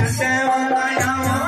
Just say one night,